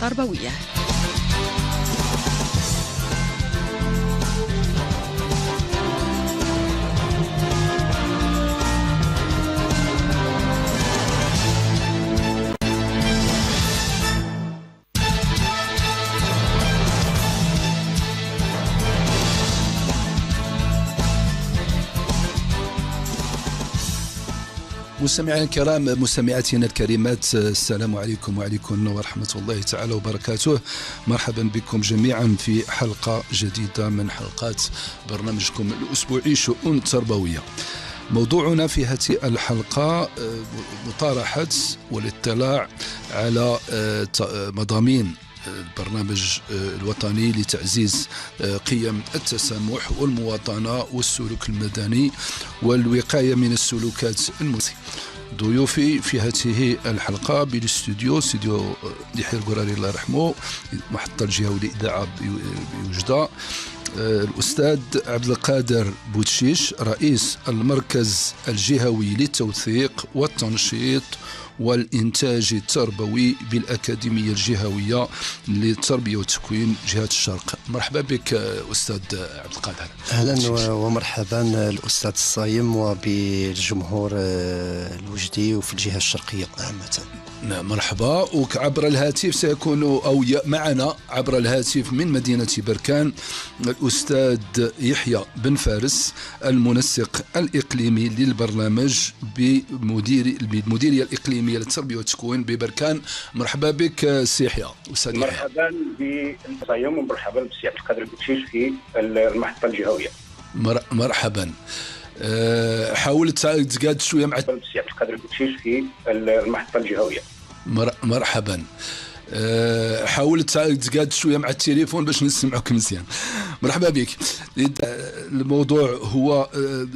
تربوية مستمعينا الكرام مستمعاتنا الكريمات السلام عليكم وعليكم ورحمة الله تعالى وبركاته. مرحبا بكم جميعا في حلقة جديدة من حلقات برنامجكم الأسبوعي شؤون تربوية. موضوعنا في هذه الحلقة آه، مطارحة والاطلاع على آه، مضامين البرنامج آه، الوطني لتعزيز آه، قيم التسامح والمواطنة والسلوك المدني والوقاية من السلوكات المسيئة ضيوفي في هذه الحلقة بالاستوديو استوديو آه، يحيى القراري الله يرحمه محطة الجهة والإذاعة بوجدة. الأستاذ عبد القادر بوتشيش رئيس المركز الجهوي للتوثيق والتنشيط والإنتاج التربوي بالأكاديمية الجهوية للتربية والتكوين جهة الشرق. مرحبا بك أستاذ عبد القادر. أهلا ومرحبا الأستاذ الصايم وبالجمهور آه، الوجدي وفي الجهة الشرقية عامة. نعم مرحبا. وعبر الهاتف سيكون أو معنا. عبر الهاتف من مدينة بركان الأستاذ يحيى بن فارس المنسق الإقليمي للبرنامج بمدير بالمديرية الإقليمية للتربية والتكوين ببركان. مرحبا بك سي يحيى. أستاذ مرحبا بالصيام ومرحبا بالسي عبد القادر في المحطة الجهوية. مرحبا. أه حاولت تقعد شوية مع السي عبد القادر في المحطة الجهوية. مرحبا. أه حاولت تقعد شوية مع التليفون باش نسمعك مزيان. مرحبا بك. الموضوع هو أه،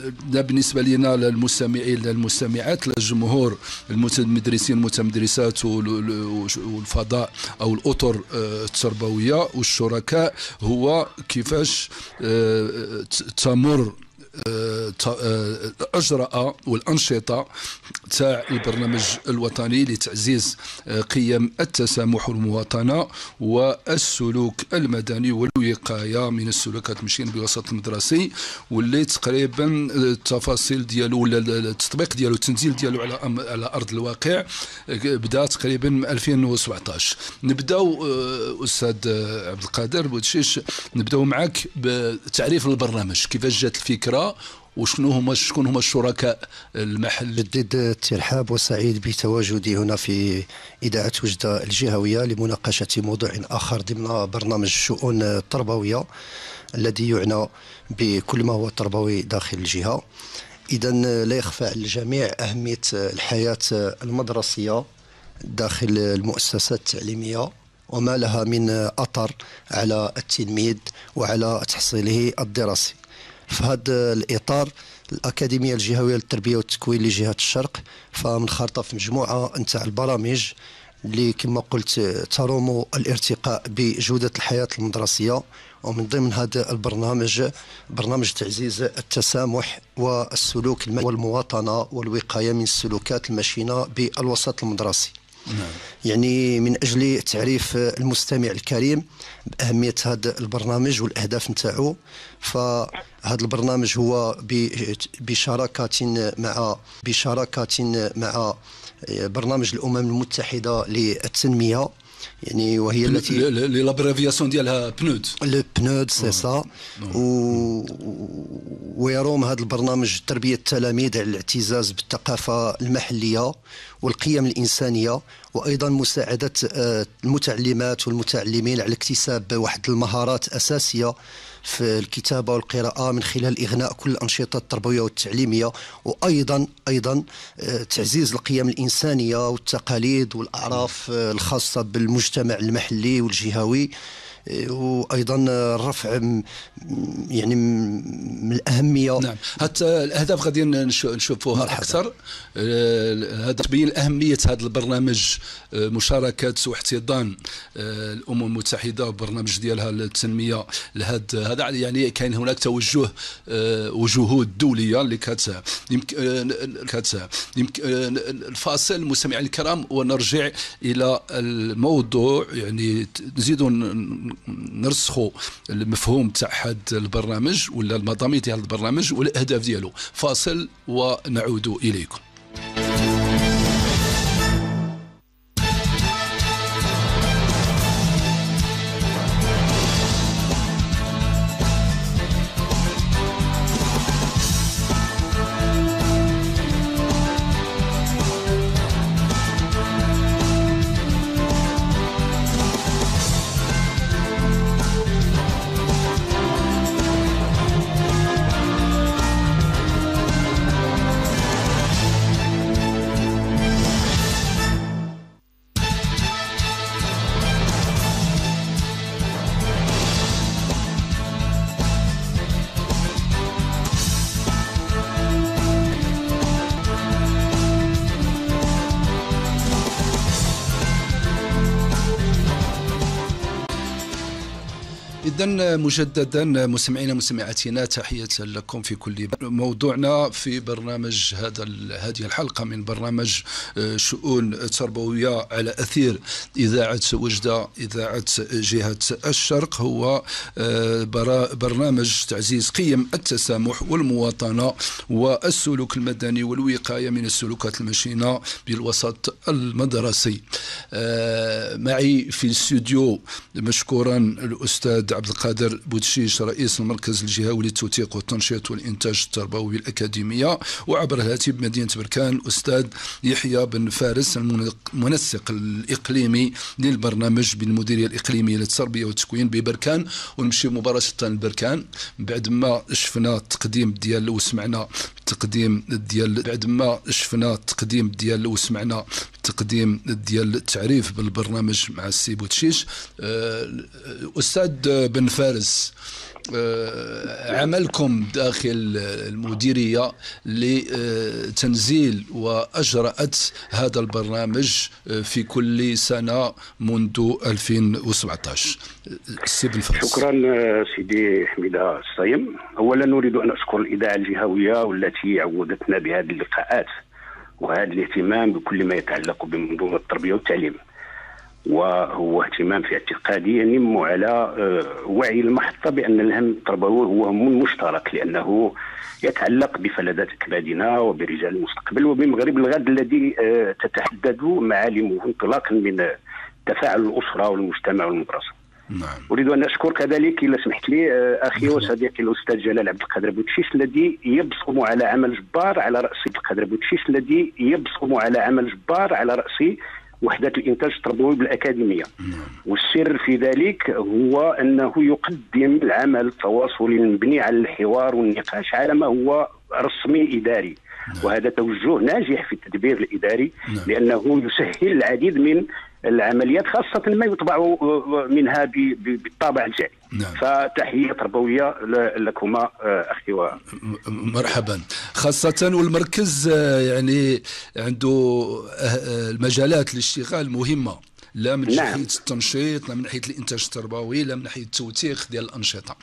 بالنسبة لنا للمستمعين للمستمعات للجمهور المتمدرسين المتمدرسات والفضاء أو الأطر أه، التربوية والشركاء هو كيفاش أه، تمر اجراء والأنشطة تاع البرنامج الوطني لتعزيز آه، قيم التسامح والمواطنه والسلوك المدني والوقاية من السلوكات المشين بالوسط المدرسي واللي تقريبا التفاصيل ديالو ولا التطبيق ديالو التنزيل ديالو على على أرض الواقع آه، بدأ تقريبا من 2017 نبداو آه، أستاذ عبد القادر بوتشيش نبداو معك بتعريف البرنامج كيفاش جات الفكرة؟ وشنو هما شكون هما الشركاء المحل؟ جدد الترحاب وسعيد بتواجدي هنا في إذاعة وجدة الجهوية لمناقشة موضوع آخر ضمن برنامج الشؤون التربوية الذي يعنى بكل ما هو تربوي داخل الجهة. إذا لا يخفى على الجميع أهمية الحياة المدرسية داخل المؤسسات التعليمية وما لها من أثر على التلميذ وعلى تحصيله الدراسي. في هذا الإطار الأكاديمية الجهوية للتربية والتكوين لجهة الشرق فمنخرطة في مجموعة نتاع البرامج اللي كما قلت تروم الارتقاء بجودة الحياة المدرسية ومن ضمن هذا البرنامج برنامج تعزيز التسامح والسلوك والمواطنة والوقاية من السلوكات المشينه بالوسط المدرسي. نعم. يعني من أجل تعريف المستمع الكريم بأهمية هذا البرنامج والأهداف نتاعو فهذا البرنامج هو بشراكة مع بشراكة مع برنامج الأمم المتحدة للتنمية يعني وهي التي لي l'abréviation ديالها PNUD. le PNUD c'est ça. ويروم هذا البرنامج تربيه التلاميذ على الاعتزاز بالثقافة المحلية والقيم الإنسانية وأيضا مساعدة آه، المتعلمات والمتعلمين على اكتساب واحد المهارات أساسية في الكتابة والقراءة من خلال إغناء كل الأنشطة التربوية والتعليمية وأيضا أيضا آه، تعزيز القيم الإنسانية والتقاليد والأعراف آه، الخاصة بالمجتمع المحلي والجهوي. وأيضا الرفع يعني من الأهمية. نعم. حتى الأهداف غادي نشوفوها أكثر. هذا تبين أهمية هذا البرنامج مشاركه واحتضان الأمم المتحدة وبرنامج ديالها للتنمية. لهذا هذا يعني كاين هناك توجه وجهود دولية اللي كت يمكن كت يمكن الفاصل. مستمعينا الكرام ونرجع إلى الموضوع. يعني نزيدوا نرسخوا المفهوم تاع هذا البرنامج ولا المضامين ديال البرنامج والاهداف ديالو. فاصل ونعود إليكم. إذا مجددا مستمعينا مستمعاتنا تحية لكم في كل موضوعنا في برنامج هذا هذه الحلقة من برنامج آه، شؤون تربوية على أثير إذاعة وجدة إذاعة جهة الشرق. هو آه، برنامج تعزيز قيم التسامح والمواطنة والسلوك المدني والوقاية من السلوكات المشينة بالوسط المدرسي. آه، معي في الاستوديو مشكورا الأستاذ عبد القادر بودشيش رئيس المركز الجهوي للتوثيق والتنشيط والإنتاج التربوي الأكاديمية. وعبر الهاتف بمدينة بركان أستاذ يحيى بن فارس المنسق الإقليمي للبرنامج بالمديرية الإقليمية للتربية والتكوين ببركان. ونمشي مباشرة لبركان. بعد ما شفنا التقديم ديال وسمعنا التقديم ديال بعد ما شفنا التقديم ديال وسمعنا التقديم ديال التعريف بالبرنامج مع السي بوتشيش. آه، أستاذ بن فارس آه، عملكم داخل المديرية لتنزيل وأجرأة هذا البرنامج في كل سنة منذ 2017 سي بن فارس. شكرا سيدي حميدة الصيم أولا نريد أن أشكر الإذاعة الجهوية والتي عودتنا بهذه اللقاءات. وهذا الاهتمام بكل ما يتعلق بمنظومة التربية والتعليم وهو اهتمام في اعتقادي ينم على آه، وعي المحطه بأن الهم التربوي هو هم مشترك لأنه يتعلق بفلذات أكبادنا وبرجال المستقبل وبمغرب الغد الذي آه، تتحدد معالمه انطلاقا من تفاعل الأسرة والمجتمع والمدرسة. نعم. أريد أن اشكر كذلك اذا سمحت لي آه، أخي نعم. وصديقي الأستاذ جلال عبد القادر بوتشيش الذي يبصم على عمل جبار على رأس القادر بوتشيش الذي يبصم على عمل جبار على رأس وحدة الإنتاج التربوي بالأكاديمية نعم. والسر في ذلك هو أنه يقدم العمل التواصلي المبني على الحوار والنقاش على ما هو رسمي إداري نعم. وهذا توجه ناجح في التدبير الإداري نعم. لأنه يسهل العديد من العمليات خاصة ما يطبع منها بالطابع الجاري نعم. فتحية تربوية لكما آه، أخي و... مرحبا. خاصة والمركز آه، يعني عنده آه، المجالات الاشتغال مهمة. لا من نعم. ناحية التنشيط لا من ناحية الإنتاج التربوي لا من ناحية التوثيق ديال الأنشطة.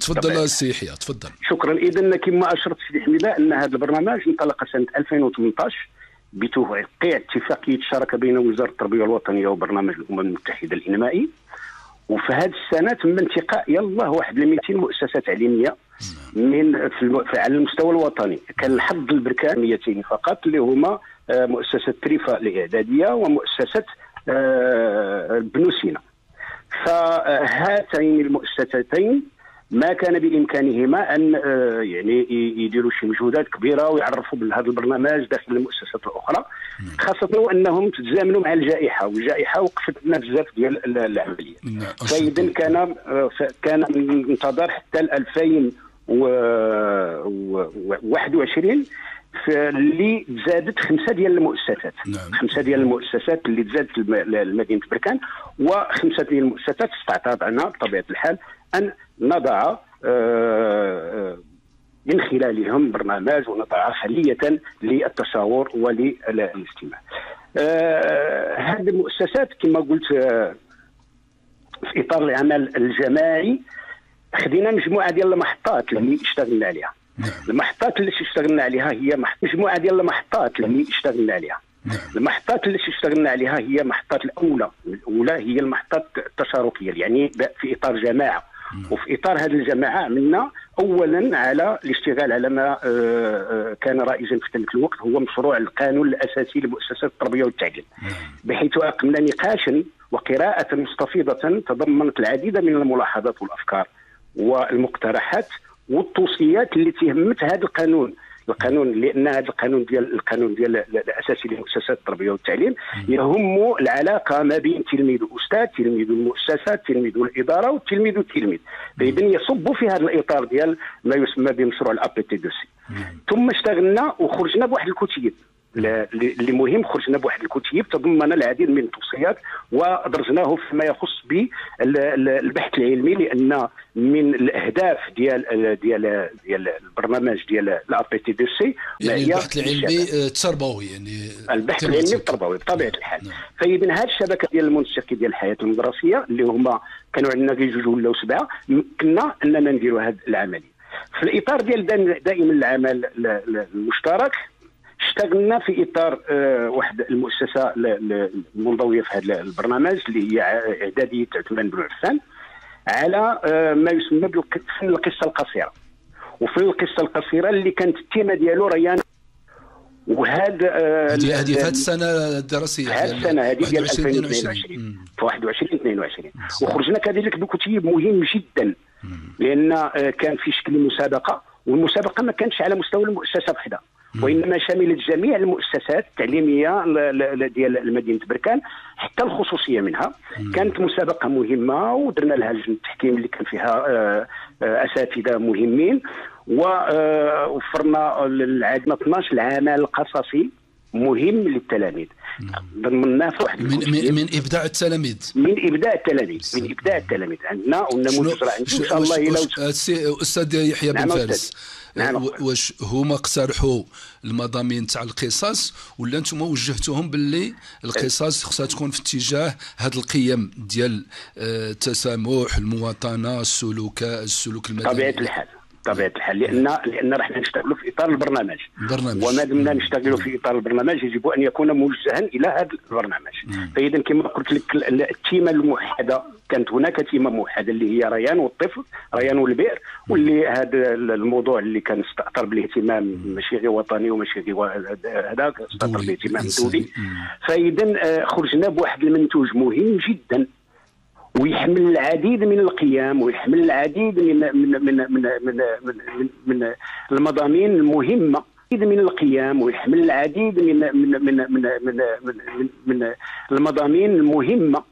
تفضل سي يحيى تفضل. شكرا. إذا كما أشرت سيدي حميدة أن هذا البرنامج انطلق سنة 2018 بتوقيع اتفاقية شراكه بين وزارة التربية الوطنيه وبرنامج الأمم المتحدة الإنمائي. وفي هذه السنة تم انتقاء يلا واحد 200 مؤسسه تعليميه من في على المستوى الوطني. كان الحظ البركان 200 فقط اللي هما آه، مؤسسة تريفا الإعدادية ومؤسسة آه، بنو سينا. فهاتين المؤسستين ما كان بإمكانهما أن آه، يعني يديروا شي مجهودات كبيرة ويعرفوا بهذا البرنامج داخل المؤسسات الأخرى نعم. خاصة وانهم تزامنوا مع الجائحة والجائحة وقفت لنا بزاف ديال العمليات نعم، فإذا كان آه، كان منتظر حتى 2021 اللي تزادت خمسة ديال المؤسسات. نعم. خمسة ديال المؤسسات اللي تزادت لمدينة بركان وخمسة ديال المؤسسات استطعنا بطبيعة الحال أن نضع آه، من خلالهم برنامج ونضع خلية للتشاور وللاستماع. آه هذه المؤسسات كما قلت آه في إطار العمل الجماعي خدينا مجموعة ديال المحطات اللي اشتغلنا عليها. نعم. المحطات اللي اشتغلنا عليها هي مجموعة ديال المحطات اللي اشتغلنا عليها نعم. المحطات اللي اشتغلنا عليها هي محطات الأولى الأولى هي المحطات التشاركية يعني في إطار جماعة وفي إطار هذه الجماعة عملنا اولا على الاشتغال على ما آه، آه، كان رائجا في ذلك الوقت هو مشروع القانون الأساسي لمؤسسات التربية والتعليم نعم. بحيث أقمنا نقاشا وقراءة مستفيضة تضمنت العديد من الملاحظات والأفكار والمقترحات والتوصيات التي همت هذا القانون. القانون لأن هذا القانون ديال القانون ديال الأساسي لمؤسسات التربيه والتعليم يهم العلاقة ما بين تلميذ واستاذ تلميذ المؤسسة تلميذ الإدارة والتلميذ والتلميذ فاذا يصب في هذا الإطار ديال ما يسمى بمشروع ال APT2C ثم اشتغلنا وخرجنا بواحد الكتيب اللي مهم خرجنا بواحد الكتيب تضمن العديد من التوصيات ودرجناه فيما يخص بالبحث العلمي لأن من الأهداف ديال ديال ديال البرنامج ديال لا بي تي دي سي يعني البحث العلمي التربوي يعني البحث العلمي التربوي. بطبيعة الحال. نعم. فاذا هذه الشبكة ديال المنسق ديال الحياة المدرسية اللي هما كانوا عندنا جوج ولا سبعة مكنا أننا نديروا هذه العملية. في الإطار ديال دائما العمل المشترك اشتغلنا في اطار آه، واحد المؤسسة المنضوية في هذا البرنامج اللي هي اعدادية عثمان بن عفان على آه، ما يسمى بفن القصة القصيرة. وفن القصة القصيرة اللي كانت التيمة ديالو ريان. وهذا آه، هذه هذه في هذه السنة الدراسية هذه السنة هذه ديال 2022 في 21 22 وخرجنا كذلك بكتيب مهم جدا. لأن كان في شكل مسابقة. والمسابقة ما كانتش على مستوى المؤسسة وحدها وإنما شملت جميع المؤسسات التعليمية ديال مدينة بركان حتى الخصوصية منها. كانت مسابقة مهمة ودرنا لها لجنه التحكيم اللي كان فيها آه، آه، أساتذة مهمين. ووفرنا العدد 12 العمل القصصي. مهم للتلاميذ. ضمناه في واحد من, من, من إبداع التلاميذ. من إبداع التلاميذ. من إبداع التلاميذ. عندنا والنموذج راه إن شاء الله إلى أستاذ يحيى بن فارس. نعم واش هما اقترحوا المضامين تاع القصص ولا أنتم وجهتوهم باللي القصص خصها تكون في اتجاه هذه القيم ديال آه، التسامح المواطنة السلوك السلوك المدني. طبيعة الحال. بطبيعة الحال لأن لأن راح نشتغلوا في إطار البرنامج. برنامج. وما دمنا نشتغلوا في إطار البرنامج يجب أن يكون موجها إلى هذا البرنامج. فإذا كما قلت لك التيمة الموحدة كانت هناك تيمة موحدة اللي هي ريان والطفل ريان والبئر واللي هذا الموضوع اللي كان استأثر بالاهتمام ماشي غير وطني وماشي غير هذاك استأثر بالاهتمام دولي. فإذا آه، خرجنا بواحد المنتوج مهم جدا. ويحمل العديد من القيم ويحمل العديد من من من من من, من, من المضامين المهمه من القيم ويحمل العديد من من من من من, من, من المضامين المهمه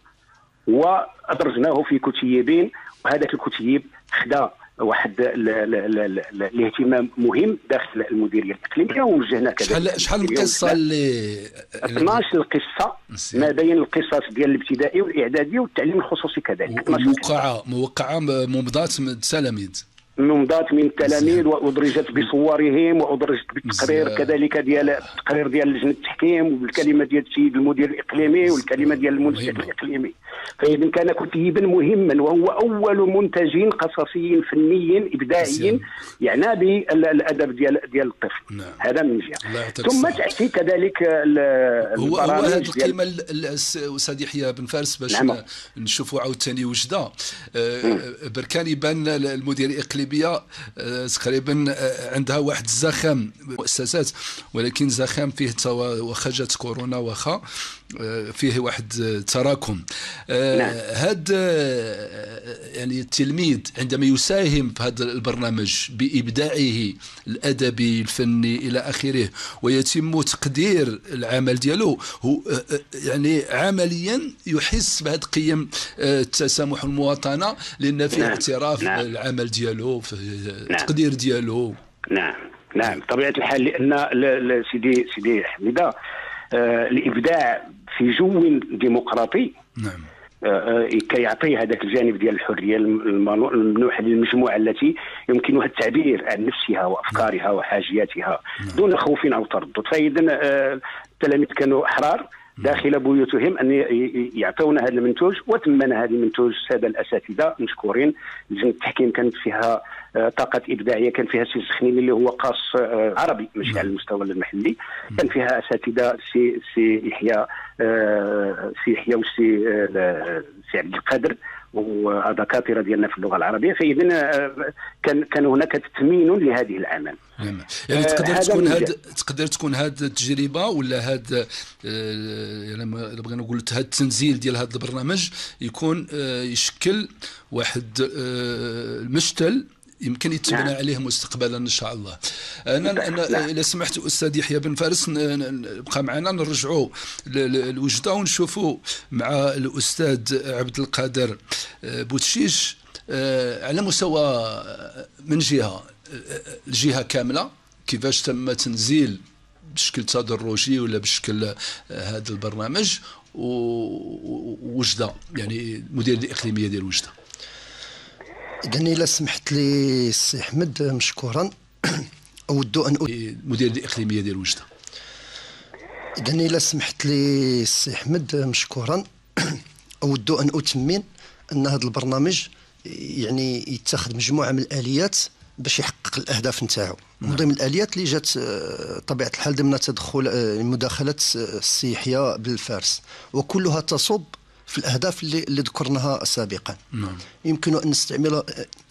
وادرجناه في كتيبين وهذاك الكتيب خدا واحد الاهتمام مهم داخل المديريه الاقليميه ووجهنا كذلك. شحال شحال من قصه اللي 12 قصه ما بين القصص ديال الابتدائي والإعدادي والتعليم الخصوصي كذلك. موقعه موقعة ممضات من التلاميذ ممضات من التلاميذ وأدرجت بصورهم وأدرجت بالتقرير كذلك ديال التقرير ديال لجنة التحكيم والكلمة ديال السيد المدير الإقليمي والكلمة ديال المنسق الإقليمي. فإذا كان كتيبا مهما وهو أول منتج قصصي فني إبداعي يعنى بالأدب ديال ديال الطفل. نعم. هذا من جهة. ثم تأتي كذلك هو هو هذه القيمة أستاذ يحيى بن فارس باش نعم. نشوفوا عاوتاني وجدة. آه، بركان يبان المدير الإقليمي ليبيا آه، تقريبا آه، عندها واحد الزخم مؤسسات ولكن زخم فيه واخا جات كورونا واخا. آه، فيه واحد التراكم نعم. هذا يعني التلميذ عندما يساهم في هذا البرنامج بإبداعه الأدبي الفني إلى آخره ويتم تقدير العمل ديالو هو يعني عمليا يحس بهذه قيم التسامح والمواطنه لأن فيه نعم. اعتراف نعم. العمل ديالو في نعم. التقدير ديالو نعم نعم بطبيعه الحال لأن سيدي سيدي حميدة آه الابداع في جو ديمقراطي. نعم. كيعطي هذاك الجانب ديال الحرية الممنوحه للمجموعه التي يمكنها التعبير عن نفسها وأفكارها وحاجياتها نعم. دون خوف أو تردد. فإذا التلاميذ كانوا أحرار. داخل بيوتهم أن يعطونا هذا المنتوج وثمنا هذا المنتوج الساده الأساتذة مشكورين. لجنه التحكيم كانت فيها آه، طاقة إبداعية كان فيها سي زخنين اللي هو قاص آه، عربي مش على المستوى المحلي. كان فيها أساتذة سي سي يحيى آه، سي يحيى وسي سي عبد القادر والدكاتره ديالنا في اللغة العربية. فاذا كان كان هناك تثمين لهذه الاعمال نعم. يعني تقدر تكون هاد تقدر تكون هاد التجربة ولا هاد يعني بغينا نقول هاد التنزيل ديال هذا البرنامج يكون يشكل واحد المشتل يمكن يتبنى نعم. عليه مستقبلا إن شاء الله. أنا أنا إذا سمحت أستاذ يحيى بن فارس نبقى معنا نرجعوا للوجدة ونشوفوا مع الأستاذ عبد القادر آه، بوتشيش آه، على مستوى آه، من جهة الجهة كاملة كيفاش تم تنزيل بشكل تدرجي ولا بشكل هذا البرنامج ووجده يعني المديريه الإقليمية ديال وجدة. اذا إلا سمحت لي السي أحمد مشكورا. أود أن المديريه الاقليميه ديال وجدة. اذا إلا سمحت لي السي أحمد مشكورا. أود أن أثمن أن هذا البرنامج يعني يتخذ مجموعة من الآليات باش يحقق الأهداف نتاعو. من ضمن الآليات اللي جات آه، طبيعة الحال ضمن تدخل آه، مداخلة السي يحيى بن فارس. وكلها تصب في الأهداف اللي, اللي ذكرناها سابقا نعم. يمكن أن نستعمل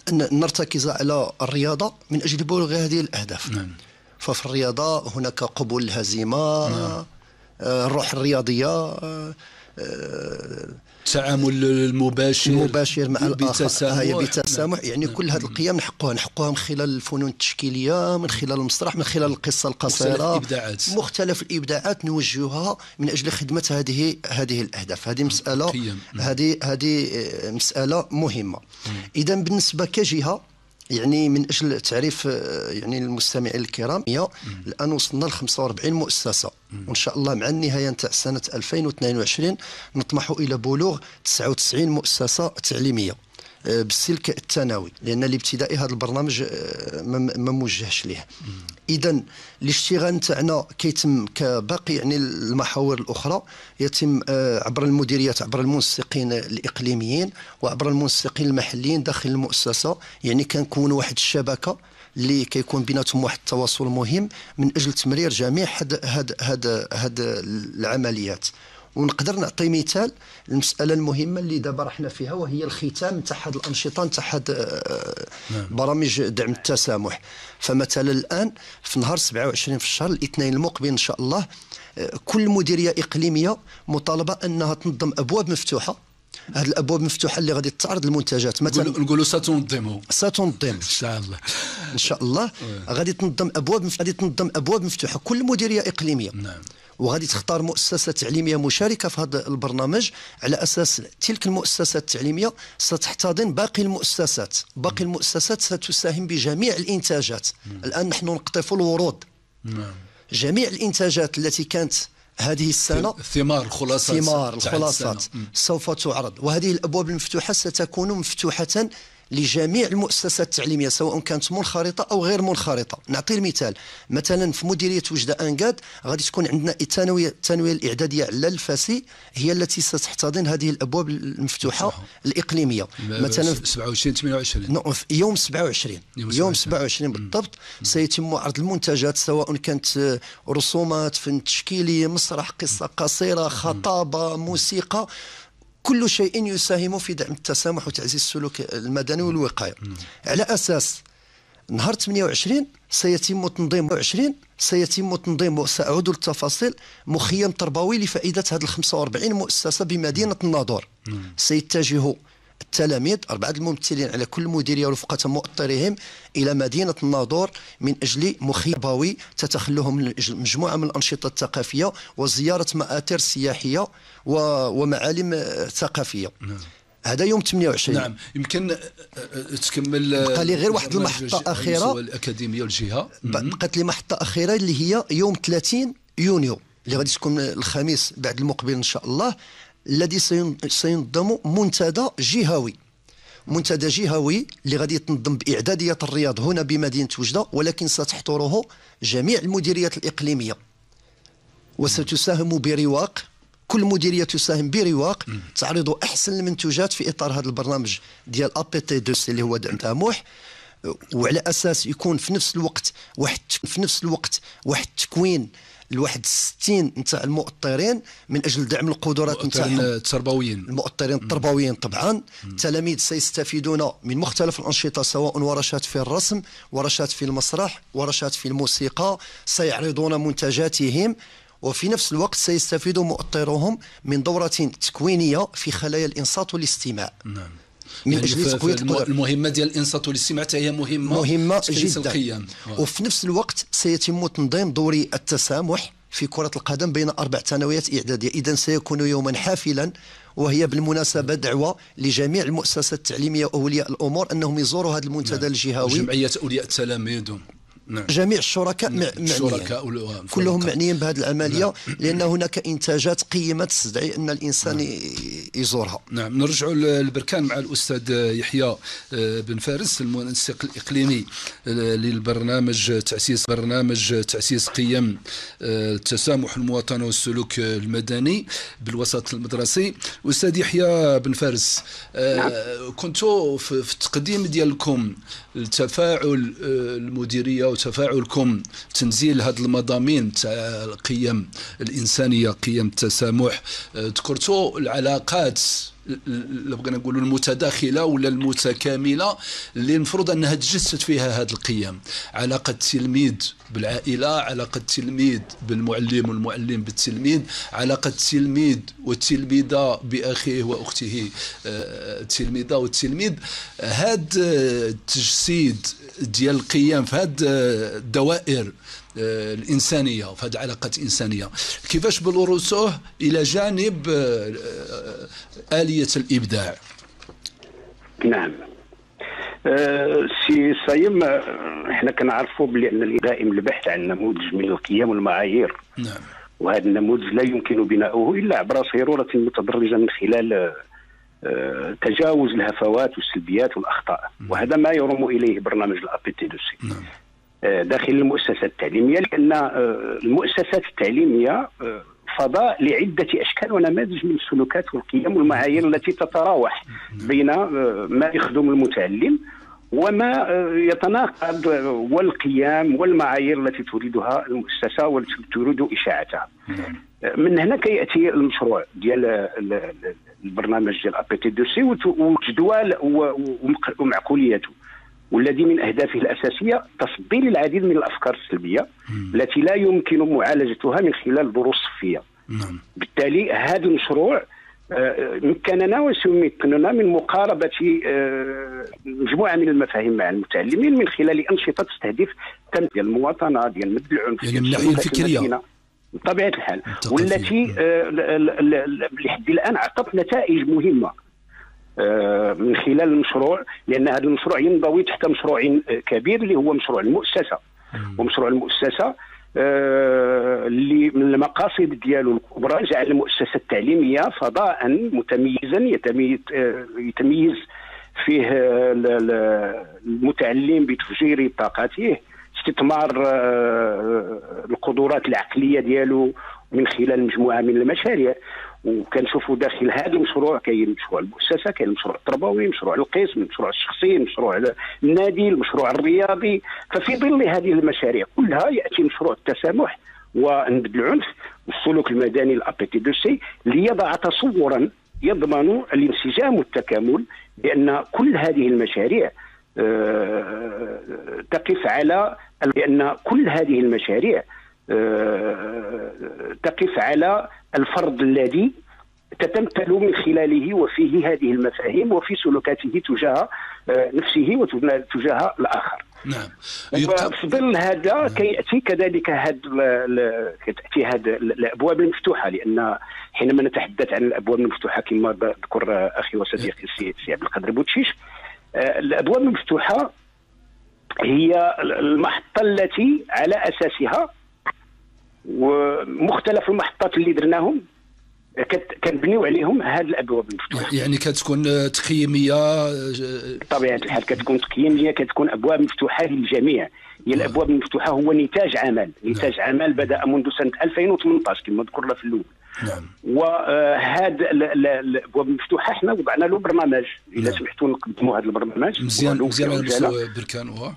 أن نرتكز على الرياضة من أجل بلوغ هذه الأهداف نعم. ففي الرياضة هناك قبول الهزيمة نعم. آه، الروح الرياضية آه، التعامل المباشر المباشر مع الآخر. هي بتسامح. يعني نعم. كل هذه القيم نحقوها. نحقوها من خلال الفنون التشكيلية من خلال المسرح من خلال القصة القصيرة. مختلف الإبداعات. مختلف الإبداعات. نوجهها من أجل خدمة هذه هذه الأهداف. هذه مسألة هذه هذه مسألة مهمة. اذا بالنسبة كجهة يعني من أجل تعريف آه، يعني المستمعين الكرام الآن وصلنا ل 45 مؤسسة. وان شاء الله مع النهاية نتاع سنة 2022 نطمح إلى بلوغ 99 مؤسسة تعليمية آه، بالسلك الثانوي لأن الابتدائي هذا البرنامج آه، ما موجهش ليه. اذا الاشتغال نتاعنا كيتم كباقي يعني المحاور الأخرى يتم آه، عبر المديريات عبر المنسقين الإقليميين وعبر المنسقين المحليين داخل المؤسسة. يعني كنكونوا واحد الشبكة اللي كيكون بيناتهم واحد التواصل مهم من أجل تمرير جميع هاد هاد هاد هاد العمليات. ونقدر نعطي مثال المسألة المهمة اللي دابا رحنا فيها وهي الختام تاع هذه الأنشطة تاع هذه آه، نعم. برامج دعم التسامح. فمثلا الآن في نهار 27 في الشهر الاثنين المقبل إن شاء الله آه، كل مديرية إقليمية مطالبة أنها تنظم أبواب مفتوحة. هذه الأبواب مفتوحة اللي غادي تعرض المنتجات. مثلا نقولوا ستنظموا. ستنظم. إن شاء الله. إن شاء الله غادي تنظم أبواب غادي تنظم أبواب مفتوحة كل مديرية إقليمية. نعم. وغادي تختار مؤسسة تعليمية مشاركة في هذا البرنامج على أساس تلك المؤسسات التعليمية ستحتضن باقي المؤسسات. باقي المؤسسات ستساهم بجميع الإنتاجات. الآن نحن نقطف الورود. نعم. جميع الإنتاجات التي كانت هذه السنة الثمار الخلاصات الثمار الخلاصات سوف تعرض. وهذه الأبواب المفتوحة ستكون مفتوحة لجميع المؤسسات التعليمية سواء كانت منخرطة أو غير منخرطة. نعطي المثال. مثلا في مديرية وجدة أنقاد غادي تكون عندنا الثانوية الثانوية الإعدادية على الفاسي هي التي ستحتضن هذه الأبواب المفتوحة صح. الإقليمية. مثلا 27 28 يوم 27 يوم 27 بالضبط. سيتم عرض المنتجات سواء كانت رسومات فن تشكيلي مسرح قصة قصيرة خطابة موسيقى. كل شيء يساهم في دعم التسامح وتعزيز السلوك المدني والوقاية. على أساس نهار 28 سيتم تنظيم 20 سيتم تنظيم سأعود للتفاصيل مخيم تربوي لفائدة هذه ال 45 مؤسسة بمدينة الناظور. سيتجه التلاميذ أربعة الممثلين على كل مديرية ورفقة مؤطرهم إلى مدينة الناظور من أجل مخيم تربوي تتخلهم مجموعة من الأنشطة الثقافية وزيارة مآثر سياحية ومعالم ثقافية. نعم. هذا يوم 28 نعم. يمكن آه، آه، تكمل آه، بقى لي غير واحد المحطة اخيره الاكاديميه والجهة. بقات لي محطة أخيرة اللي هي يوم 30 يونيو اللي غادي تكون الخميس بعد المقبل إن شاء الله. الذي سينظم منتدى جهوي. منتدى جهوي اللي غادي يتنظم بإعدادية الرياض هنا بمدينة وجدة ولكن ستحضره جميع المديريات الإقليمية. وستساهم برواق كل مديرية تساهم برواق تعرض أحسن المنتوجات في إطار هذا البرنامج ديال APT 2 اللي هو دعم طموح. وعلى أساس يكون في نفس الوقت واحد في نفس الوقت واحد التكوين لواحد 60 نتاع المؤطرين من أجل دعم القدرات نتاعهم. التربويين. المؤطرين التربويين طبعا. التلاميذ سيستفيدون من مختلف الأنشطة سواء ورشات في الرسم ورشات في المسرح ورشات في الموسيقى سيعرضون منتجاتهم وفي نفس الوقت سيستفيد مؤطرهم من دورة تكوينية في خلايا الإنصات والاستماع. نعم. من يعني أجل تقوية المهمة ديال الانصات والاستماع هي مهمة مهمة جدا. القيم. وفي نفس الوقت سيتم تنظيم دوري التسامح في كرة القدم بين أربع ثانويات إعدادية. إذا سيكون يوما حافلا وهي بالمناسبة دعوة لجميع المؤسسات التعليمية وأولياء الأمور أنهم يزوروا هذا المنتدى نعم. الجهوي. جمعية أولياء التلاميذ. نعم. جميع الشركاء نعم. الشركاء كلهم معنيين بهذه العملية نعم. لأن هناك إنتاجات قيمة تستدعي أن الإنسان نعم. يزورها نعم نرجع للبركان مع الأستاذ يحيى آه، بن فارس المنسق الإقليمي آه، للبرنامج تاسيس برنامج تأسيس قيم آه، التسامح المواطنه والسلوك المدني بالوسط المدرسي أستاذ يحيى بن فارس نعم. كنتوا في التقديم ديالكم التفاعل المديرية وتفاعلكم تنزيل هذه المضامين تاع القيم الإنسانية قيم التسامح. ذكرتوا العلاقات لو بغينا نقولوا المتداخلة ولا المتكاملة اللي المفروض انها تجسد فيها هذه القيم. علاقة التلميذ بالعائلة علاقة التلميذ بالمعلم والمعلم بالتلميذ علاقة التلميذ والتلميذة بأخيه وأخته آه، التلميذة والتلميذ. هذا التجسيد ديال القيم في هذه الدوائر آه، الإنسانية وفي هذه العلاقات الانسانيه كيفاش بنورثوه إلى جانب آه، آه، آلية الإبداع. نعم. أه سي صايم إحنا كنعرفوا بلي أن دائم البحث عن نموذج من القيم والمعايير. نعم. وهذا النموذج لا يمكن بناؤه إلا عبر صيرورة متدرجة من خلال تجاوز الهفوات والسلبيات والأخطاء. وهذا ما يرم إليه برنامج الابي تي نعم. داخل المؤسسات التعليمية لأن آه، المؤسسات التعليمية آه، فضاء لعدة أشكال ونماذج من السلوكات والقيم والمعايير التي تتراوح بين آه، ما يخدم المتعلم وما يتناقض والقيم والمعايير التي تريدها المؤسسة والتي تريد إشاعتها. من هنا كياتي المشروع ديال البرنامج ديال APT deux C وجدواه ومعقوليته. والذي من أهدافه الأساسية تصدي للعديد من الأفكار السلبية التي لا يمكن معالجتها من خلال دروس صفية. نعم. بالتالي هذا المشروع آه، مكننا وسيمكننا من مقاربة آه، مجموعة من المفاهيم مع المتعلمين من خلال أنشطة تستهدف ديال المواطنة ديال مد العنف يعني من الناحية الفكرية. بطبيعة الحال. والتي آه، لحد الآن أعطت نتائج مهمة. من خلال المشروع لأن هذا المشروع ينضوي تحت مشروع كبير اللي هو مشروع المؤسسة. ومشروع المؤسسة آه، اللي من المقاصد ديالو الكبرى جعل المؤسسة التعليمية فضاء متميزا يتميز, آه، يتميز فيه المتعلم بتفجير طاقته استثمار القدرات العقلية ديالو من خلال مجموعة من المشاريع. وكنشوفوا داخل هذا المشروع كاين مشروع المؤسسة كاين المشروع التربوي مشروع القسم المشروع الشخصي مشروع النادي المشروع الرياضي. ففي ظل هذه المشاريع كلها يأتي مشروع التسامح ونبذ العنف والسلوك المدني ال APT deux C ليضع تصورا يضمن الانسجام والتكامل بأن كل هذه المشاريع آه، تقف على بأن كل هذه المشاريع تقف على الفرد الذي تتمثل من خلاله وفيه هذه المفاهيم وفي سلوكاته تجاه آه، نفسه وتجاه الآخر. نعم. وفي ظل هذا نعم. كيأتي كذلك هذا كتاتي هذه الأبواب المفتوحة لأن حينما نتحدث عن الأبواب المفتوحة كما ذكر أخي وصديقي السي عبد القادر بوتشيش آه، الأبواب المفتوحة هي المحطة التي على أساسها ومختلف المحطات اللي درناهم كنبنيو عليهم هذه الأبواب المفتوحة. يعني كتكون تقييمية بطبيعة الحال كتكون تقييمية كتكون أبواب مفتوحة للجميع. هي نعم. الأبواب المفتوحة هو نتاج عمل. نتاج نعم. عمل بدأ منذ سنة 2018 كما ذكرنا في الأول. نعم. وهذا الأبواب المفتوحة إحنا وضعنا له برنامج. اذا نعم. سمحتوا نقدموا هذا البرنامج. مزيان مزيان على مستوى بركان هو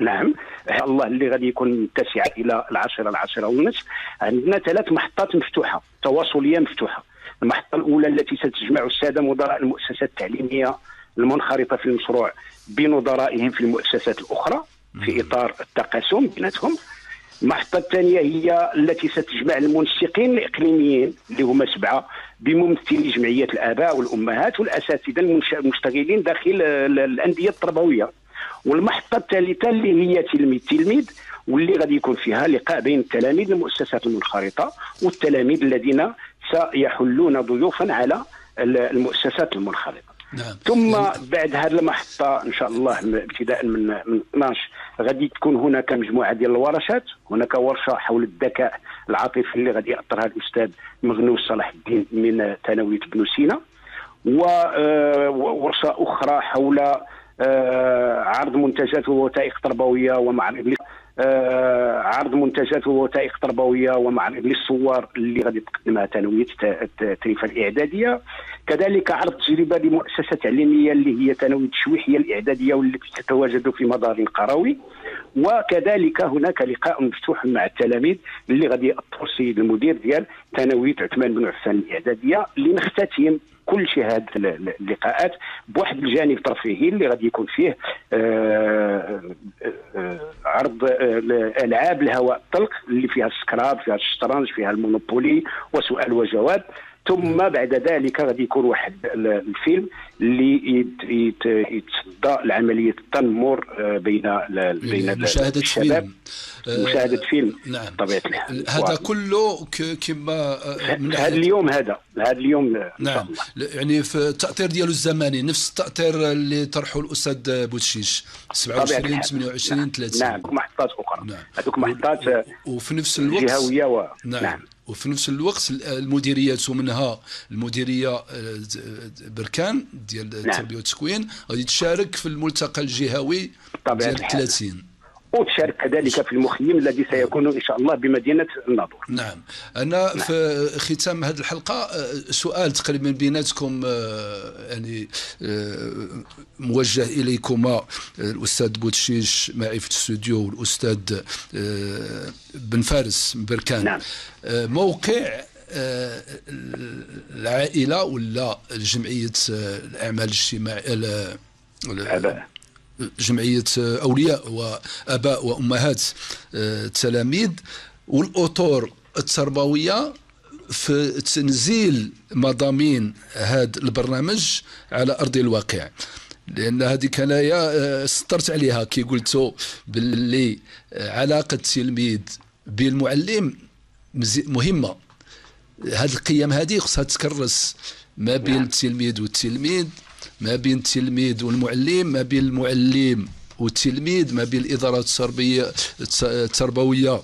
نعم. الله اللي غادي يكون متسع إلى العاشره العاشره ونصف عندنا ثلاث محطات مفتوحة تواصلية مفتوحة. المحطة الأولى التي ستجمع السادة مدراء المؤسسات التعليمية المنخرطة في المشروع بنظرائهم في المؤسسات الأخرى في إطار التقاسم بيناتهم. المحطة الثانية هي التي ستجمع المنسقين الإقليميين اللي هما سبعة بممثلي جمعية الآباء والأمهات والأساتذة المشتغلين داخل الأندية التربوية. والمحطة الثالثة اللي هي تلميذ تلميذ واللي غادي يكون فيها لقاء بين التلاميذ المؤسسات المنخرطة والتلاميذ الذين سيحلون ضيوفا على المؤسسات المنخرطة نعم. ثم بعد هذه المحطة إن شاء الله ابتداء من من 12 غادي تكون هناك مجموعة ديال الورشات هناك ورشة حول الذكاء العاطفي اللي غادي يأطرها الأستاذ مغنوس صلاح الدين من ثانوية بنو سينا وورشة آه، أخرى حول عرض منتجات ووثائق تربوية ومعرض آه، عرض منتجات ووثائق تربوية ومعرض للصور اللي غادي تقدمها ثانويه التريفه الإعدادية. كذلك عرض تجربة لمؤسسة تعليمية اللي هي ثانويه التشويحيه الإعدادية والتي تتواجد في مدار قروي وكذلك هناك لقاء مفتوح مع التلاميذ اللي غادي يأطر السيد المدير ديال ثانويه عثمان بن عفان الإعدادية لنختتم كل شيء هذه اللقاءات بواحد الجانب ترفيهي اللي غادي يكون فيه آه، آه، عرض العاب الهواء الطلق اللي فيها السكراب فيها الشطرنج فيها المونوبولي وسؤال وجواب. ثم بعد ذلك غادي يكون واحد الفيلم اللي يتصدى لعملية التنمر آه، بين بين مشاهدة الشباب. فيلم. آه، مشاهدة فيلم نعم. بطبيعة الحال. هذا كله كما آه، هذا اليوم هذا هذا اليوم نعم. يعني في التاثير ديالو الزمني نفس التاثير اللي طرحه الأستاذ بوتشيش 27 28 30 نعم. محطات أخرى. نعم. هذوك محطات وفي نفس الوقت جهوية و... نعم, نعم. وفي نفس الوقت المديريات ومنها المديرية آه، بركان ديال نعم. التربيه والتكوين غادي تشارك في الملتقى الجهوي ديال 30 وتشارك كذلك في المخيم الذي سيكون إن شاء الله بمدينة الناظور. نعم أنا نعم. في ختام هذه الحلقة آه، سؤال تقريبا بيناتكم آه، يعني موجه إليكما الأستاذ بوتشيش معي في الاستوديو والأستاذ بن فارس بركان نعم. موقع آه، العائلة ولا جمعية آه، الأعمال الاجتماعية جمعية أولياء وآباء وأمهات. آه، التلاميذ والاطور التربوية في تنزيل مضامين هذا البرنامج على أرض الواقع. لأن هذه كنايا سطرت عليها كي قلتوا باللي علاقة التلميذ بالمعلم مهمة. هذه القيم هذه خصها تكرس ما بين نعم. التلميذ والتلميذ. ما بين التلميذ والمعلم ما بين المعلم والتلميذ ما بين الادارات التربية التربوية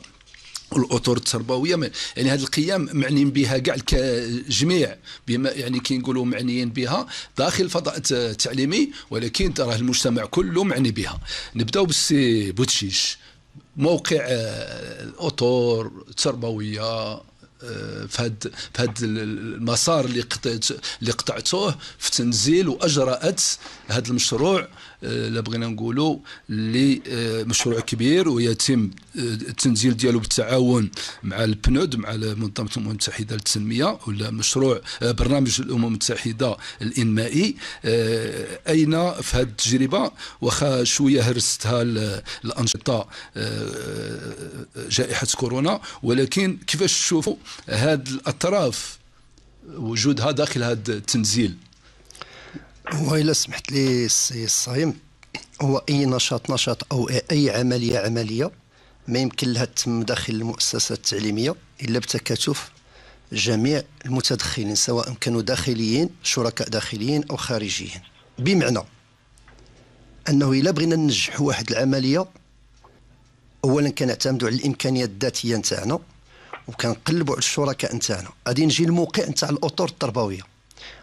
والأطر التربوية. يعني هذه القيم معنيين بها كاع الجميع بما يعني كي نقولوا معنيين بها داخل الفضاء التعليمي ولكن ترى المجتمع كله معني بها. نبداو بالسي بوتشيش. موقع آه، الأطر التربوية. في هذا المسار اللي اللي قطعتوه في تنزيل واجرات هذا المشروع آه، لا بغينا نقولوا اللي آه، مشروع كبير ويتم التنزيل ديالو بالتعاون مع البنود مع منظمه الأمم المتحدة للتنمية ولا مشروع برنامج الأمم المتحدة الإنمائي. أين في هذه التجربة؟ واخا شوية هرستها الانشطه جائحة كورونا. ولكن كيفاش تشوفوا هاد الأطراف وجودها داخل هذا التنزيل؟ وإلا سمحت لي السي الصايم هو أي نشاط نشاط أو أي عملية عملية ما يمكن لها تتم داخل المؤسسات التعليمية إلا بتكاتف جميع المتدخلين سواء كانوا داخليين شركاء داخليين أو خارجيين. بمعنى أنه إلا بغينا ننجحوا واحد العملية اولا كنعتمدوا على الإمكانيات الذاتية نتاعنا وكنقلبوا على الشركاء نتاعنا. غادي نجي الموقع نتاع الأطر التربوية.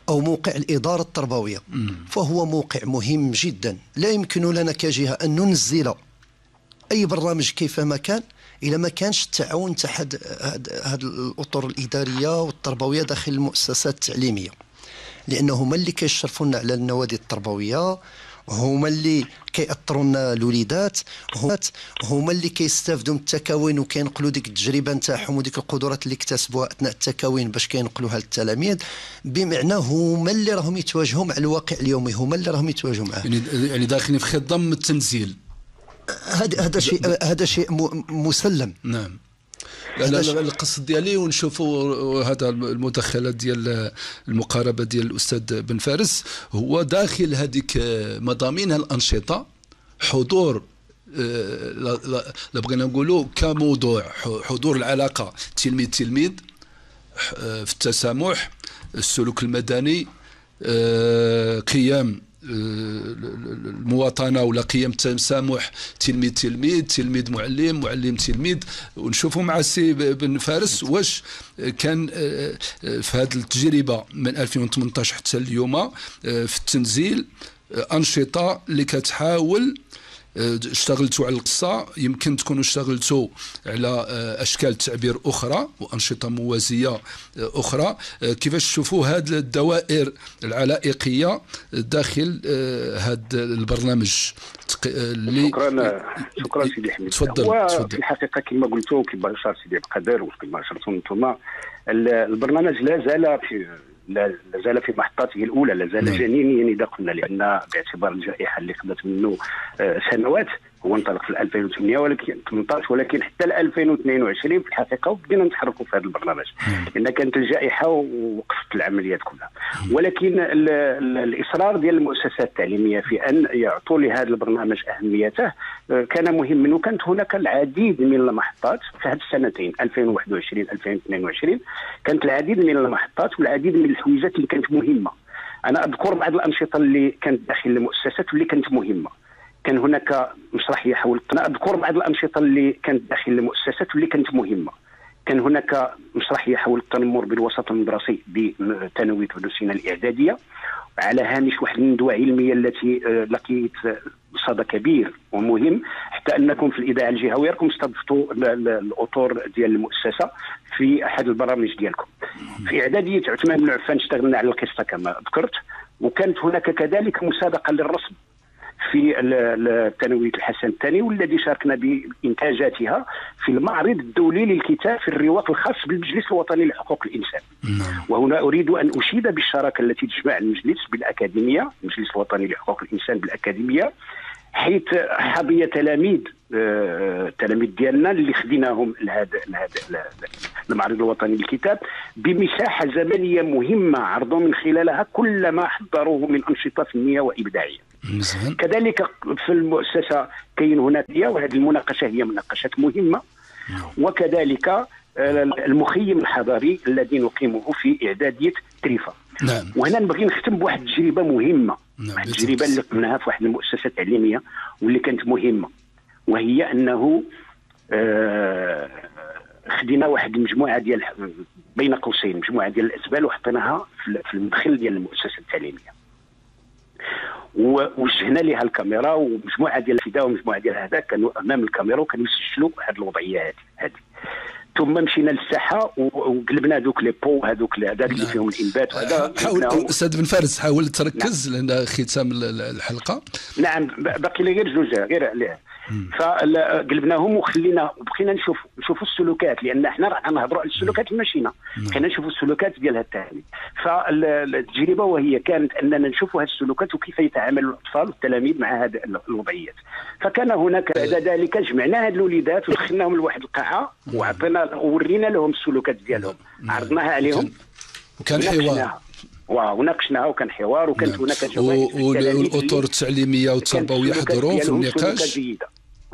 أو موقع الإدارة التربوية. فهو موقع مهم جدا. لا يمكن لنا كجهة أن ننزل أي برنامج كيفما كان الا ما كانش التعاون تاع هاد الأطر الإدارية والتربوية داخل المؤسسات التعليمية. لأنه هما اللي كيشرفوا لنا على النوادي التربوية هما اللي كيأثروا لنا الوليدات هما اللي كيستافدوا من التكوين وكينقلوا ديك التجربة نتاعهم وديك القدرات اللي اكتسبوها أثناء التكوين باش كينقلوها للتلاميذ. بمعنى هما اللي راهم يتواجهوا مع الواقع اليومي هما اللي راهم يتواجهوا معاه. يعني يعني داخلين في خضم التنزيل هذا هذا شيء هذا شيء مسلم. نعم. لا القصد ديالي ونشوفوا هذا المداخله ديال المقاربة ديال الأستاذ بن فارس. هو داخل هذيك مضامين الأنشطة حضور لا بغينا نقولوا كموضوع حضور العلاقة تلميذ تلميذ في التسامح السلوك المدني قيم المواطنة ولا قيم التسامح تلميذ تلميذ تلميذ معلم معلم تلميذ. ونشوفوا مع السي بن فارس واش كان آه، آه، في هذه التجربة من 2018 حتى اليوم آه، في التنزيل أنشطة اللي كتحاول اشتغلتوا على القصة يمكن تكونوا اشتغلتوا على آه، أشكال تعبير أخرى وأنشطة موازية آه، أخرى. آه، كيفاش تشوفوا هذه الدوائر العلائقية داخل هذا البرنامج؟ اللي شكرا شكرا سيدي حميد. تفضل تفضل. في الحقيقة كما قلتوا كما أشار سيدي بقدر وكما أشرتم أنتم البرنامج لا زال في لا زال في محطته الأولى لا زال نعم. جنينيا إذا قلنا لأن باعتبار الجائحة اللي خذت منه آه، سنوات هو انطلق في 2008 ولكن 18 ولكن حتى ل 2022 في الحقيقة وبدينا نتحركوا في هذا البرنامج. لأن كانت الجائحة ووقفت العمليات كلها. ولكن الإصرار ديال المؤسسات التعليمية في أن يعطوا لهذا البرنامج أهميته آه، كان مهما وكانت هناك العديد من المحطات في هذه السنتين 2021 2022 كانت العديد من المحطات والعديد من الحويجات اللي كانت مهمة. أنا أذكر بعض الأنشطة اللي كانت داخل المؤسسات واللي كانت مهمة. كان هناك مسرحية حول أنا أذكر بعض الأنشطة اللي كانت داخل المؤسسات واللي كانت مهمة. كان هناك مسرحية حول التنمر بالوسط المدرسي بثانويه ودوسينا الإعدادية على هامش واحد الندوه علميه التي آه، لقيت صدى كبير ومهم. حتى أنكم في الإذاعة الجهوية راكم استضفتوا الاطور ديال المؤسسة في أحد البرامج ديالكم. في إعدادية عثمان بن عفان اشتغلنا على القصة كما ذكرت. وكانت هناك كذلك مسابقة للرسم. في الثانوية الحسن الثاني والذي شاركنا بإنتاجاتها في المعرض الدولي للكتاب في الرواق الخاص بالمجلس الوطني لحقوق الإنسان نعم. وهنا أريد أن أشيد بالشراكة التي تجمع المجلس بالأكاديمية المجلس الوطني لحقوق الإنسان بالأكاديمية حيث حظي تلاميذ التلاميذ آه، ديالنا اللي خديناهم لهذا لهذا المعرض الوطني للكتاب بمساحة زمنية مهمة عرضوا من خلالها كل ما حضروه من أنشطة فنية وإبداعية. مزهن. كذلك في المؤسسة كاين هناك وهذه المناقشة هي مناقشات مهمة نعم. وكذلك آه، المخيم الحضاري الذي نقيمه في إعدادية تريفا. نعم. وهنا نبغي نختم بواحد التجربة مهمة نعم. واحد التجربة اللي قمناها في واحد المؤسسة التعليميه واللي كانت مهمة وهي أنه آه خدينا واحد المجموعة ديال بين قوسين مجموعة ديال الأسبال وحطيناها في المدخل ديال المؤسسة التعليمية ووجهنا لها الكاميرا ومجموعة ديال الفداء ومجموعة ديال هذا كانوا أمام الكاميرا وكانوا يسجلوا هذه الوضعية هذه هذه. ثم مشينا للساحة وقلبنا هذوك لي بو هذوك هذاك اللي فيهم الإنبات وهذا. حاول أستاذ بن فارس حاول تركز نعم. لأن ختام الحلقة. نعم باقي لي غير جوج غير عليه فقلبناهم وخلينا وبقينا نشوف نشوفوا السلوكات لأن إحنا راح نهضروا على السلوكات اللي مشينا نعم. بقينا نشوفوا السلوكات ديالها التعليم فالتجربه وهي كانت أننا نشوفوا هذه السلوكات وكيف يتعامل الأطفال والتلاميذ مع هذه الوضعيات. فكان هناك بعد ذلك جمعنا هذه الوليدات ودخلناهم لواحد القاعة. وعطينا ورينا لهم السلوكات ديالهم. عرضناها عليهم. وكان حوار وناقشناها وكان حوار وكانت نعم. هناك جوائز والأطر التعليمية والتربوية حضروا في النقاش؟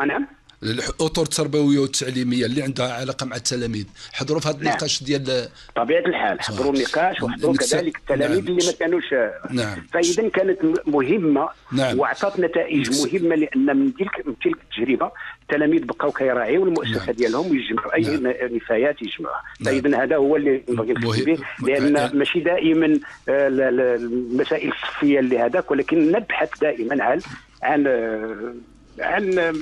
نعم الاطر التربوية والتعليمية اللي عندها علاقة مع التلاميذ حضروا في هذا نعم. النقاش ديال طبيعة الحال حضروا النقاش وحضروا كذلك التلاميذ نعم. اللي ما كانوش نعم. فإذا كانت مهمة نعم. واعطت نتائج مهمة لأن من تلك من تلك التجربة التلاميذ بقاو كيراعيو المؤسسة نعم. ديالهم ويجمعوا أي نعم. نفايات يجمعوها نعم. فإذا هذا هو اللي نبغي نحكي به لأن ماشي دائما آه، المسائل الصفيه اللي هذاك ولكن نبحث دائما عن عن آه، عن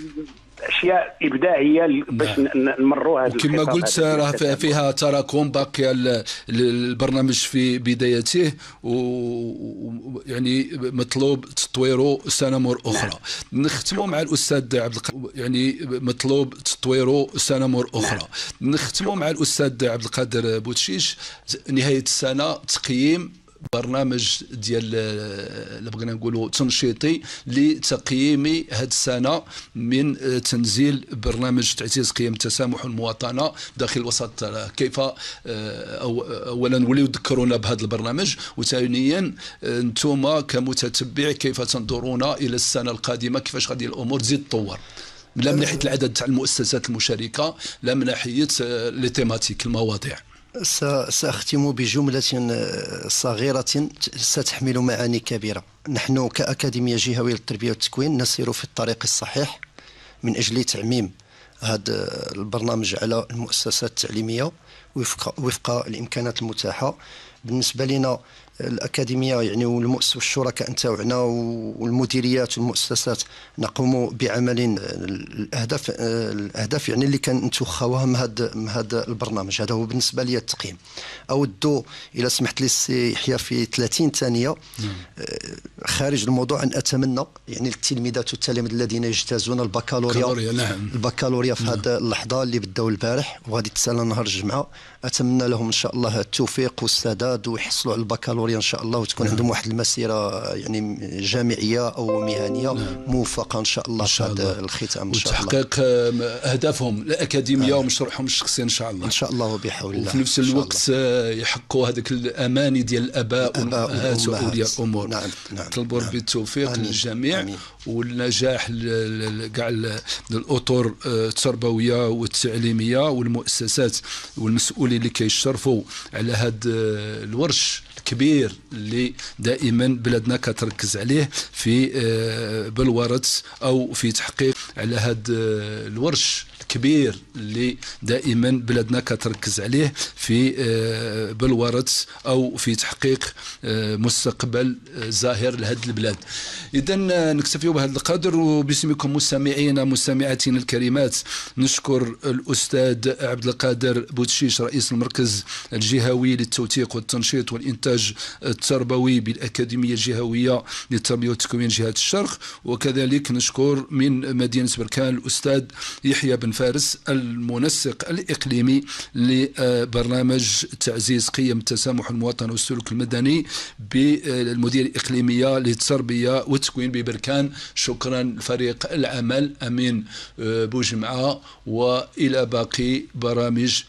أشياء إبداعية باش نعم. نمروا هذا كما قلت راه فيها تراكم باقي البرنامج في بدايته ويعني مطلوب تطويره سنة مر أخرى نعم. نختموا مع الأستاذ عبد القادر يعني مطلوب تطويره سنة مر أخرى نعم. نختموا مع الأستاذ عبد القادر بوتشيش نهاية السنة تقييم برنامج ديال اللي بغينا نقولوا تنشيطي لتقييم هذه السنة من تنزيل برنامج تعزيز قيم التسامح والمواطنة داخل الوسط كيف آه، اولا وليو ذكرونا بهذا البرنامج وثانيا أنتم كمتتبع كيف تنظرون إلى السنة القادمة؟ كيفاش غادي الأمور تزيد تطور؟ لا من ناحية العدد تاع المؤسسات المشاركة لا من ناحية آه، لي تيماتيك المواضيع. سأختم بجملة صغيرة ستحمل معاني كبيرة. نحن كأكاديمية جهوية للتربية والتكوين نسير في الطريق الصحيح من أجل تعميم هذا البرنامج على المؤسسات التعليمية وفق, وفق الإمكانات المتاحة. بالنسبة لنا الأكاديمية يعني والمؤسس والشركاء نتاعنا والمديريات والمؤسسات نقوم بعمل الأهداف الأهداف يعني اللي كان نتوخاوها من هذا من هذا البرنامج هذا هو بالنسبة لي التقييم اود إلى سمحت لي سي يحيى في 30 ثانية نعم. خارج الموضوع أن أتمنى يعني التلميذات والتلاميذ الذين يجتازون البكالوريا نعم. البكالوريا في هذه نعم. اللحظة اللي بداو البارح وغادي تسالى نهار الجمعة أتمنى لهم إن شاء الله التوفيق والسداد ويحصلوا على البكالوريا إن شاء الله وتكون نعم. عندهم واحد المسيرة يعني جامعية أو مهنية نعم. موفقة إن شاء الله في هذا الختام إن شاء الله وتحقيق أهدافهم الاكاديميه نعم. ومشروعهم الشخصي إن شاء الله إن شاء الله وبحول الله وفي نفس الوقت يحققوا هذاك الأماني ديال الآباء والأمهات وأولياء الأمور نعم نعم نطلبوا نعم. بالتوفيق آمين. للجميع. والنجاح كاع الأطر التربوية والتعليمية والمؤسسات والمسؤولين اللي كيشرفوا على هذا الورش الكبير اللي دائما بلادنا كتركز عليه في آه، بلورة أو في تحقيق على هذا الورش. الكبير اللي دائما بلادنا كتركز عليه في آه، بلورة أو في تحقيق آه، مستقبل زاهر لهذه البلاد. اذا نكتفي بهذا القدر وباسمكم مستمعينا مستمعاتنا الكريمات نشكر الأستاذ عبد القادر بوتشيش رئيس المركز الجهوي للتوثيق والتنشيط والإنتاج التربوي بالأكاديمية الجهوية للتربية والتكوين جهه الشرق. وكذلك نشكر من مدينة بركان الأستاذ يحيى بن فارس المنسق الإقليمي لبرنامج تعزيز قيم التسامح المواطن والسلوك المدني بالمدير الإقليمية للتربية والتكوين ببركان. شكرا لفريق العمل أمين بوجمعة وإلى باقي برامج